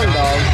corn dog.